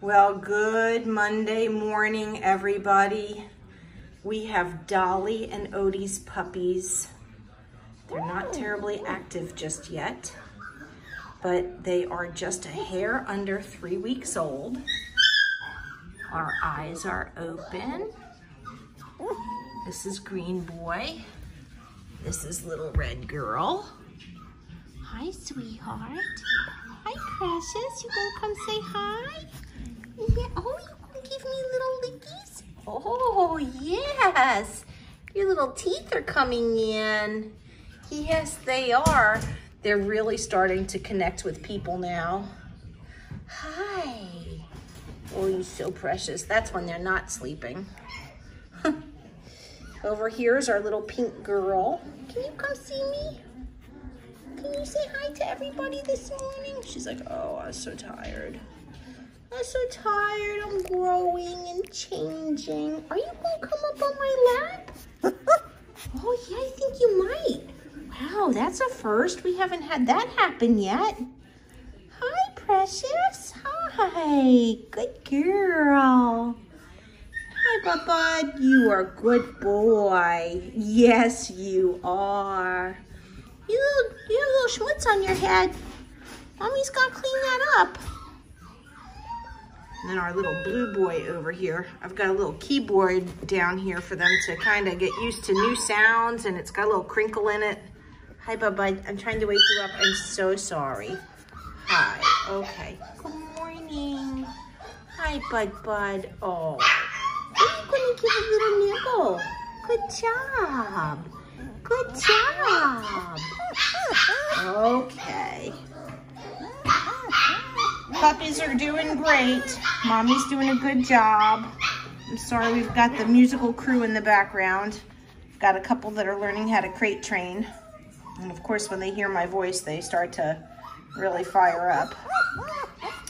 Well, good Monday morning, everybody. We have Dolly and Odie's puppies. They're not oh. terribly active just yet, but they are just a hair under three weeks old. Our eyes are open. This is Green Boy. This is Little Red Girl. Hi, sweetheart. Hi, precious. You gonna come say hi? Yeah. Oh, you gonna give me little lickies? Oh, yes. Your little teeth are coming in. Yes, they are. They're really starting to connect with people now. Hi. Oh, you're so precious. That's when they're not sleeping. Over here is our little pink girl. Can you come see me? Can you say hi to everybody this morning? She's like, oh, I'm so tired. I'm so tired. I'm growing and changing. Are you going to come up on my lap? oh, yeah, I think you might. Wow, that's a first. We haven't had that happen yet. Hi, precious. Hi. Good girl. Hi, Bud. You are a good boy. Yes, you are. You, little, you have a little schmutz on your head. Mommy's got to clean that up. And then our little blue boy over here. I've got a little keyboard down here for them to kind of get used to new sounds and it's got a little crinkle in it. Hi, Bud Bud. I'm trying to wake you up. I'm so sorry. Hi. Okay. Good morning. Hi, Bud Bud. Oh. I'm going to give a little nibble. Good job. Good job. Puppies are doing great. Mommy's doing a good job. I'm sorry we've got the musical crew in the background. We've got a couple that are learning how to crate train. And of course, when they hear my voice, they start to really fire up.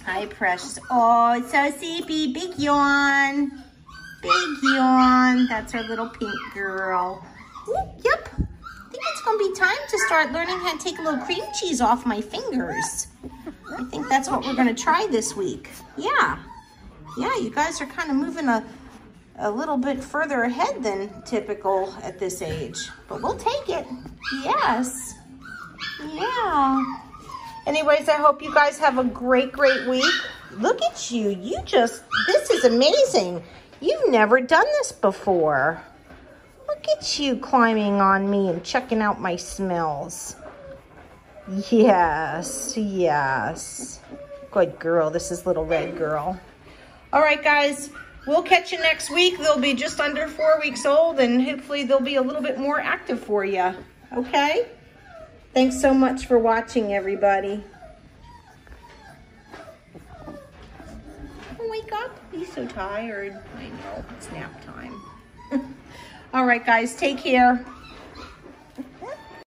Hi, Precious. Oh, so sleepy. Big yawn. Big yawn. That's our little pink girl. Yep. I think it's going to be time to start learning how to take a little cream cheese off my fingers. I think that's what we're going to try this week. Yeah. Yeah, you guys are kind of moving a, a little bit further ahead than typical at this age. But we'll take it. Yes. Yeah. Anyways, I hope you guys have a great, great week. Look at you. You just, this is amazing. You've never done this before. Look at you climbing on me and checking out my smells. Yes, yes. Good girl. This is little red girl. All right, guys. We'll catch you next week. They'll be just under four weeks old, and hopefully they'll be a little bit more active for you. Okay? Thanks so much for watching, everybody. Wake up. He's so tired. I know. It's nap time. All right, guys. Take care.